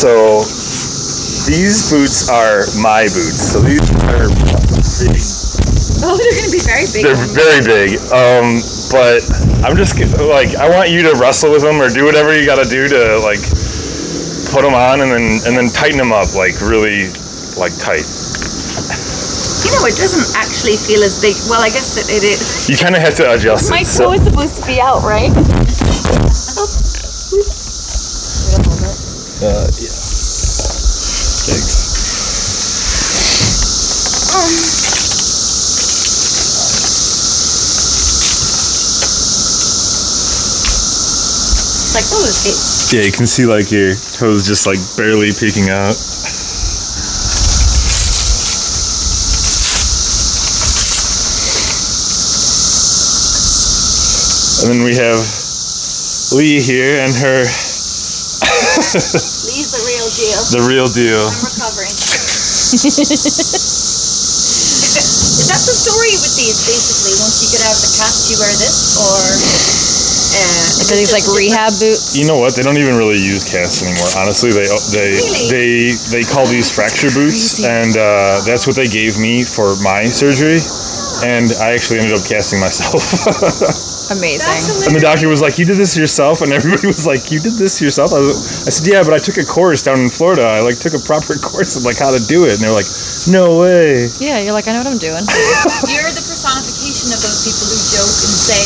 So these boots are my boots. So these are big. Oh, they're gonna be very big. They're very big. Um, but I'm just like I want you to wrestle with them or do whatever you got to do to like put them on and then and then tighten them up like really like tight. You know, it doesn't actually feel as big. Well, I guess it, it is. You kind of have to adjust My it. toe is supposed to be out, right? Uh, yeah. Thanks. It's like roller skates. Yeah, you can see like your toes just like barely peeking out. And then we have Lee here and her Lee's the real deal. the real deal. I'm recovering. Is that the story with these? Basically, once you get out of the cast, you wear this, or uh, So these like rehab boots. You know what? They don't even really use casts anymore. Honestly, they they Really? they they call these fracture boots, and uh, that's what they gave me for my surgery. And I actually ended up casting myself. Amazing. And the doctor was like, "You did this yourself," and everybody was like, "You did this yourself?" I, was, I said, "Yeah, but I took a course down in Florida. I like took a proper course of like how to do it." And they're like, "No way." Yeah, you're like, I know what I'm doing. You're the personification of those people who joke and say,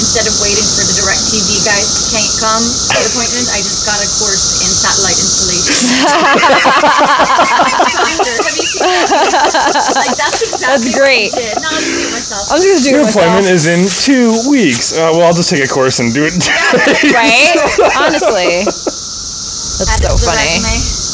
instead of waiting for the DirecTV guys to can't come to the appointment, I just got a course in satellite installation. Like, that's exactly That's great. what I did. No, I'll just do it myself. I'm just gonna do Your it myself. appointment is in two weeks. Uh, well, I'll just take a course and do it. right? Honestly. That's Add so funny. resume.